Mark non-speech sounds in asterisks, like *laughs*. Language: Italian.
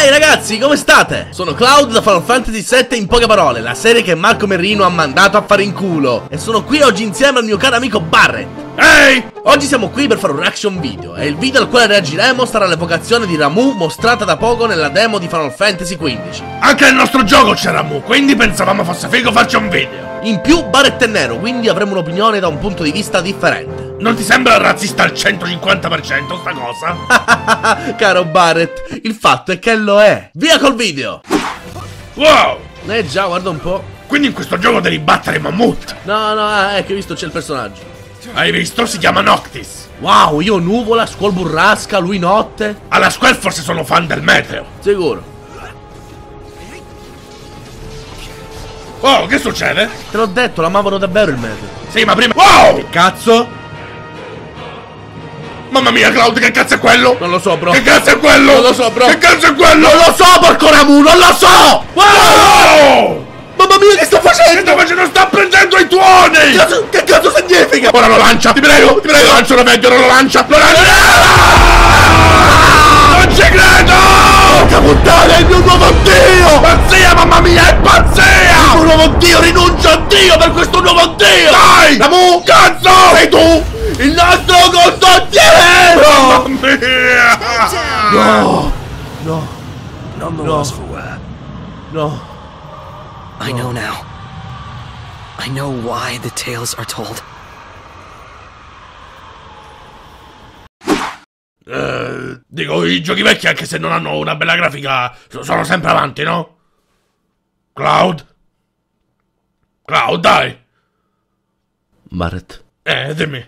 Ehi ragazzi, come state? Sono Cloud da Final Fantasy VII in poche parole, la serie che Marco Merrino ha mandato a fare in culo. E sono qui oggi insieme al mio caro amico Barret. Ehi! Oggi siamo qui per fare un reaction video e il video al quale reagiremo sarà l'evocazione di Ramu mostrata da poco nella demo di Final Fantasy XV. Anche nel nostro gioco c'è Ramu, quindi pensavamo fosse figo farci un video. In più Barret è nero, quindi avremo un'opinione da un punto di vista differente. Non ti sembra razzista al 150% sta cosa? *laughs* Caro Barret, il fatto è che lo è. Via col video! Wow! Eh già, guarda un po'. Quindi in questo gioco devi battere i mammut. No, no, ah, è che visto c'è il personaggio. Hai visto? Si chiama Noctis. Wow, io nuvola, Squall burrasca, lui notte. Alla Squall forse sono fan del meteo. Sicuro. Oh, che succede? Te l'ho detto, l'amavano davvero il meteo. Sì, ma prima... Wow! Cazzo? Mamma mia, Cloud, che cazzo è quello? Non lo so, bro. Che cazzo è quello? Non lo so, bro. Che cazzo è quello? Non lo so, porco Ramu, non lo so! Wow! Mamma mia, che sto Che facendo? sta facendo? Sta prendendo i tuoni! Che cazzo, che cazzo significa? Ora lo lancia! Ti prego, ti prego! Lancia una vecchia, ora lo lancia! Lo lancia! Non ci credo! Porca puttana, è il mio nuovo dio! Pazzia, mamma mia, è Il pazzia! mio nuovo dio, rinuncio a Dio per questo nuovo dio! Dai! Ramu, Cazzo! sei tu! Il nostro condottiero! Mamma mia! No! No, No. wear. no. I know now. I know why the tales are told. Eh, dico, i giochi vecchi, anche se non hanno una bella grafica, so- sono sempre avanti, no? Cloud? Cloud, dai! Barret, Eh, dimmi.